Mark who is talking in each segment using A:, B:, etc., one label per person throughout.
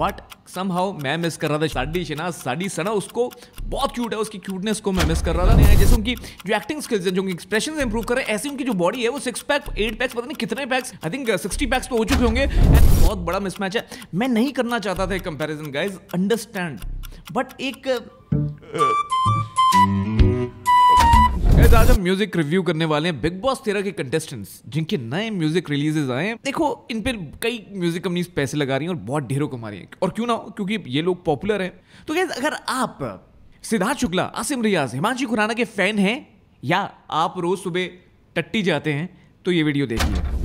A: But somehow मैं miss कर रहा था साडी शना साडी सना उसको बहुत क्यूट है उसकी क्यूटनेस को मैं मिस कर रहा था। जैसे उनकी जो एक्टिंग स्किल्स है जो उनकी एक्सप्रेशन इंप्रूव कर ऐसी उनकी जो बॉडी है वो सिक्स पैक एट पैक्स पता नहीं कितने packs I think sixty packs तो हो चुके होंगे। एंड बहुत बड़ा मिसमैच है। मैं नहीं करना चाहता था कंपेरिजन गाइज़ अंडरस्टैंड बट एक Guys, आज हम म्यूज़िक रिव्यू करने वाले हैं बिग बॉस तेरह के कंटेस्टेंट्स जिनके नए म्यूज़िक रिलीजेस आए हैं। देखो, इन पर कई म्यूज़िक कंपनीज़ पैसे लगा रही हैं और बहुत ढेरों कमा रही हैं। और क्यों ना हो? क्योंकि ये लोग पॉपुलर हैं। तो गैस अगर आप सिद्धार्थ शुक्ला, आसिम रियाज, हिमांशी खुराना के फ़ैन हैं, या आप रोज सुबह टट्टी जाते हैं तो ये वीडियो देखिए।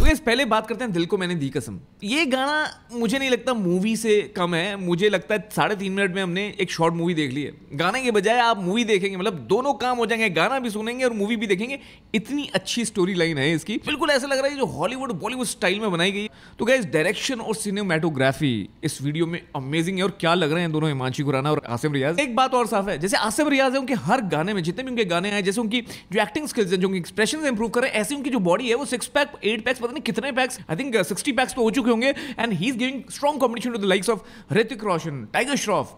A: तो इस पहले बात करते हैं दिल को मैंने दी कसम। ये गाना मुझे नहीं लगता मूवी से कम है। मुझे लगता है साढ़े तीन मिनट में हमने एक शॉर्ट मूवी देख ली है। गाने के बजाय आप मूवी देखेंगे मतलब दोनों काम हो जाएँगे, गाना भी सुनेंगे और मूवी भी देखेंगे। इतनी अच्छी स्टोरी लाइन है इसकी। बिल्कुल ऐसा लग रहा है जो हॉलीवुड बॉलीवुड स्टाइल में बनाई गई तो क्या डायरेक्शन और सिनेमाटोग्राफी इस वीडियो में अमेजिंग है और क्या लग रहे हैं दोनों हिमांशी खुराना और आसिम रियाज? एक बात और साफ़ है, जैसे आसिम रियाज है, उनके हर गाने में जितने भी उनके गाने हैं जैसे उनकी जो एक्टिंग स्किल्स है, जो उनकी एक्सप्रेशन इंप्रूव करें ऐसी उनकी जो बॉडी है, वो सिक्स पैक एट पैक्स पता नहीं कितने packs I think sixty packs तो हो चुके होंगे and he is giving strong competition to the likes of Hrithik Roshan Tiger Shroff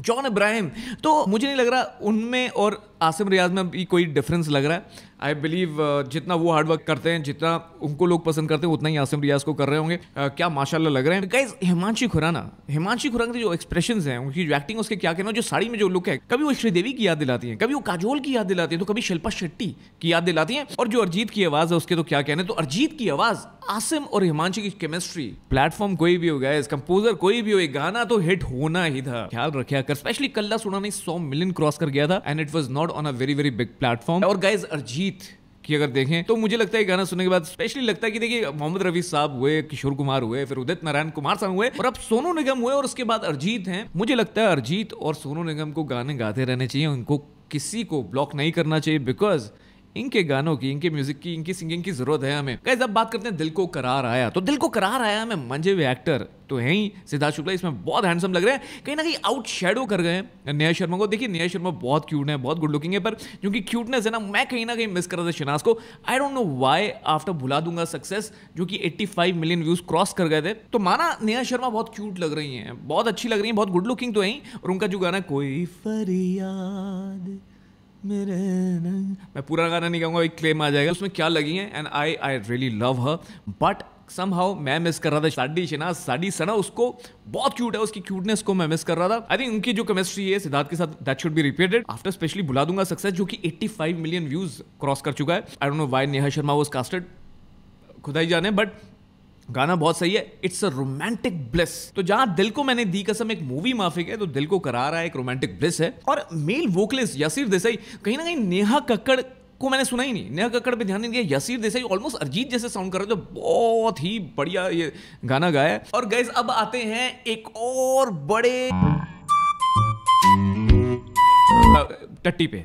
A: John Abraham तो मुझे नहीं लग रहा उनमें और आसिम रियाज में भी कोई डिफरेंस लग रहा है। आई बिलीव uh, जितना वो हार्डवर्क करते हैं जितना उनको लोग पसंद करते हैं उतना ही आसिम रियाज को कर रहे होंगे। Uh, क्या माशाल्लाह लग रहे हैं। गाइज़ हिमांशी खुराना हिमांशी खुराना के जो एक्सप्रेशन हैं उनकी जो एक्टिंग उसके क्या कहना जो साड़ी में जो लुक है कभी वो श्रीदेवी की याद दिलाती है कभी वो काजोल की याद दिलाती है तो कभी शिल्पा शेट्टी की याद दिलाती है। और जो अरजीत की आवाज़ है उसके तो क्या कहने तो अरजीत की आवाज़ आसिम और हिमांशी की केमिस्ट्री प्लेटफॉर्म कोई भी हो गया कंपोजर कोई भी हो गाना तो हिट होना ही था। ख्याल रखा कर स्पेशली कल्ला सुना सौ मिलियन क्रॉस कर गया था and it was not on a very very big platform और गाइज़ अरजीत की अगर देखें तो मुझे लगता है गाना सुनने के बाद स्पेशली लगता है कि देखिए, मोहम्मद रफी साहब हुए, किशोर कुमार हुए, फिर उदित नारायण कुमार साहब हुए, और अब सोनू निगम हुए, और उसके बाद अरजीत हैं। मुझे लगता है अरजीत और सोनू निगम को गाने गाते रहने चाहिए, उनको किसी को ब्लॉक नहीं करना चाहिए बिकॉज़ इनके गानों की, इनके म्यूज़िक की, इनकी सिंगिंग की ज़रूरत है हमें। कैसे अब बात करते हैं दिल को करार आया। तो दिल को करार आया हमें मंजे हुए एक्टर तो है ही सिद्धार्थ शुक्ला, इसमें बहुत हैंडसम लग रहे हैं। कहीं ना कहीं आउट शेडो कर गए हैं नया शर्मा को। देखिए नया शर्मा बहुत क्यूट है, बहुत गुड लुकिंग है, पर क्योंकि क्यूटनेस है ना, मैं कहीं ना कहीं मिस कर रहा था शनाज को। I don't know why after Bhula Dunga success जो कि 85 मिलियन व्यूज़ क्रॉस कर गए थे। तो माना नया शर्मा बहुत क्यूट लग रही हैं, बहुत अच्छी लग रही है, बहुत गुड लुकिंग तो ही और उनका जो गाना कोई फरियाद मेरे मैं पूरा गाना नहीं गाऊँगा, एक क्लेम आ जाएगा। उसमें क्या लगी है? And I I really love her but somehow मैं मिस कर रहा था। साडी शना, साडी सना, उसको बहुत क्यूट है। उसकी क्यूटनेस को मैं मिस कर रहा था। आई थिंक उनकी जो केमिस्ट्री है, सिद्धार्थ के साथ that should be repeated after specially Bhula Dunga success जो कि 85 मिलियन व्यूज़ क्रॉस कर चुका है। I don't know why Neha Sharma was casted खुदा ही जाने बट गाना बहुत सही है। इट्स अ रोमांटिक ब्लिस तो जहाँ दिल को मैंने दी कसम, एक मूवी माफिक है तो दिल को करा रहा है, एक रोमांटिक ब्लिस है। और मेल वोकलिस्ट यसीर देसाई, कहीं ना कहीं नेहा कक्कड़ को मैंने सुना ही नहीं। नेहा कक्कड़ पे ध्यान नहीं दिया, यसीर देसाई ऑलमोस्ट अरिजीत जैसे साउंड कर रहे थे, बहुत ही बढ़िया ये गाना गाया है। और गैस अब आते हैं एक और बड़े टट्टी पे।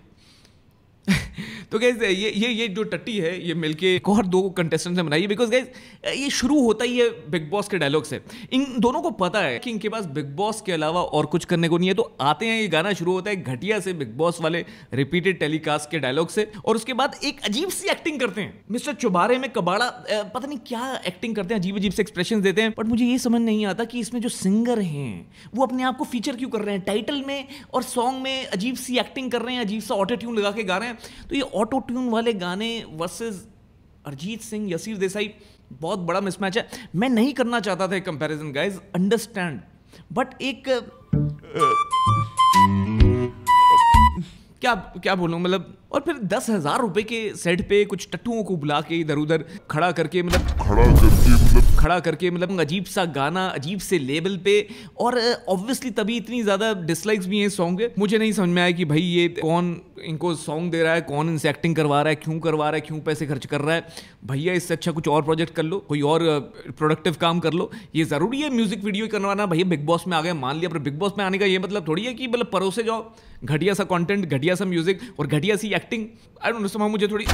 A: तो गैस ये ये ये जो टट्टी है, ये मिलके एक और दो कंटेस्टेंट ने बनाई है। बिकॉज़ गैस ये शुरू होता ही है बिग बॉस के डायलॉग से। इन दोनों को पता है कि इनके पास बिग बॉस के अलावा और कुछ करने को नहीं है। तो आते हैं, ये गाना शुरू होता है घटिया से बिग बॉस वाले रिपीटेड टेलीकास्ट के डायलॉग से। और उसके बाद एक अजीब सी एक्टिंग करते हैं। मिस्टर चुबारे में कबाड़ा पता नहीं क्या एक्टिंग करते हैं अजीब अजीब से एक्सप्रेशन देते हैं। बट मुझे ये समझ नहीं आता कि इसमें जो सिंगर हैं, वो अपने आप को फीचर क्यों कर रहे हैं? टाइटल में और सॉन्ग में अजीब सी एक्टिंग कर रहे हैं, अजीब सा ऑटो ट्यून लगा के गा रहे हैं। तो ये ऑटो ट्यून वाले गाने वर्सेस अरिजीत सिंह, यसीर देसाई, बहुत बड़ा मिसमैच है। मैं नहीं करना चाहता था कंपैरिजन गाइस अंडरस्टैंड बट एक क्या क्या बोलूँ मतलब और फिर दस हज़ार रुपए के सेट पे कुछ टट्टुओं को बुला के इधर उधर खड़ा करके मतलब खड़ा करके मतलब खड़ा करके मतलब अजीब सा गाना, अजीब से लेवल पे और ऑब्वियसली तभी इतनी ज़्यादा डिसलाइक्स भी हैं सॉन्ग के। मुझे नहीं समझ में आया कि भाई ये कौन इनको सॉन्ग दे रहा है, कौन इनसे एक्टिंग करवा रहा है, क्यों करवा रहा है, क्यों पैसे खर्च कर रहा है। भैया, इससे अच्छा कुछ और प्रोजेक्ट कर लो, कोई और प्रोडक्टिव काम कर लो। ये ज़रूरी है म्यूज़िक वीडियो करवाना। भैया बिग बॉस में आ गए, मान लिया, पर बिग बॉस में आने का ये मतलब थोड़ी है कि मतलब परोसे जाओ। घटिया सा कंटेंट घटिया सा म्यूज़िक और घटिया सी एक्टिंग आई डोंट नो मुझे थोड़ी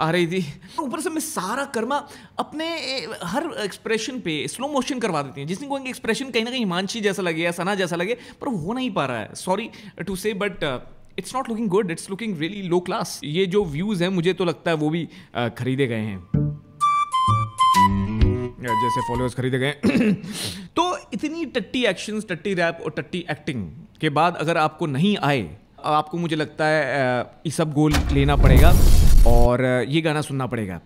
A: आ रही थी। ऊपर से मैं सारा कर्मा अपने हर एक्सप्रेशन पे स्लो मोशन करवा देती हैं। जिसने कोई एक्सप्रेशन कहीं ना कहीं हिमांशी जैसा लगे या सना जैसा लगे पर हो नहीं पा रहा है। Sorry to say but it's not looking good it's looking really low class ये जो व्यूज़ हैं मुझे तो लगता है वो भी uh, खरीदे गए हैं। जैसे फॉलोअर्स खरीदे गए तो इतनी टट्टी एक्शन टट्टी रैप और टट्टी एक्टिंग के बाद अगर आपको नहीं आए आपको मुझे लगता है ये सब गोल लेना पड़ेगा। और ये गाना सुनना पड़ेगा।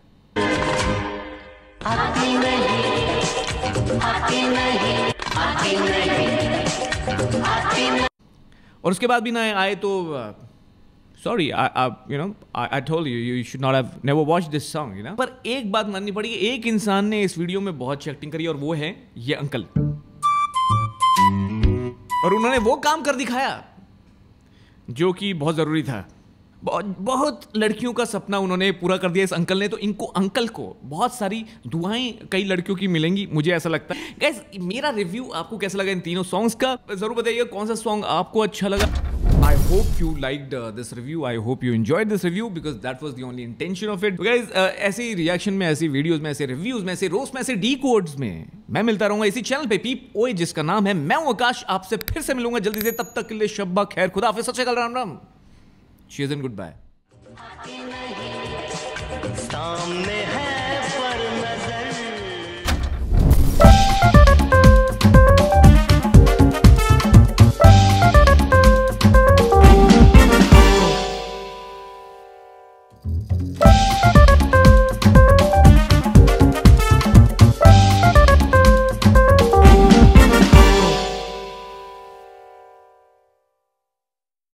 A: और उसके बाद भी ना आए तो sorry you know I told you you should not have never watch this song you know पर एक बात माननी पड़ी, एक इंसान ने इस वीडियो में बहुत अच्छी एक्टिंग करी और वो है ये अंकल। और उन्होंने वो काम कर दिखाया, जो कि बहुत ज़रूरी था। बहुत लड़कियों का सपना उन्होंने पूरा कर दिया इस अंकल ने तो इनको अंकल को बहुत सारी दुआएँ कई लड़कियों की मिलेंगी मुझे ऐसा लगता है। गैस मेरा रिव्यू आपको कैसा लगा इन तीनों सॉन्ग्स का? ज़रूर बताइए कौन सा सॉन्ग आपको अच्छा लगा। I hope you liked uh, this review. I hope you enjoyed this review because that was the only intention of it. So guys, ऐसे रिएक्शन में ऐसी वीडियोस में ऐसे रिव्यूज़ में ऐसे रोस्ट में ऐसे डी कोड्स में मैं मिलता रहूँगा इसी चैनल पे। पीप ओए जिसका नाम है मैं हूँ आकाश आपसे फिर से मिलूँगा जल्दी से। तब तक के लिए शब्बा खैर खुदा हाफिज सच्चे Ram Ram. cheers and goodbye